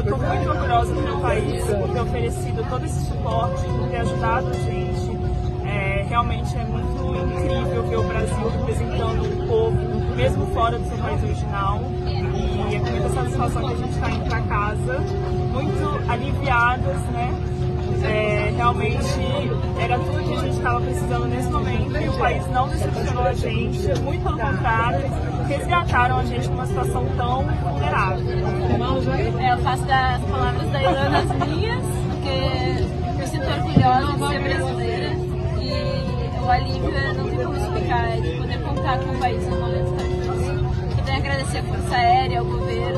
estou muito orgulhosa do meu país por ter oferecido todo esse suporte, por ter ajudado a gente. É, realmente é muito incrível ver o Brasil representando o povo, mesmo fora do seu país original. E é com muita satisfação que a gente está indo para casa, muito aliviadas, né? É, realmente era tudo que a gente estava precisando nesse momento e o país não decepcionou a gente, muito pelo contrário, resgataram a gente numa situação tão vulnerável. Faço das palavras da Irana as minhas, porque eu sinto orgulhosa de ser brasileira e o alívio é, não tem como explicar, é de poder contar com o país no momento tão difícil. Queria agradecer a Força Aérea, ao governo,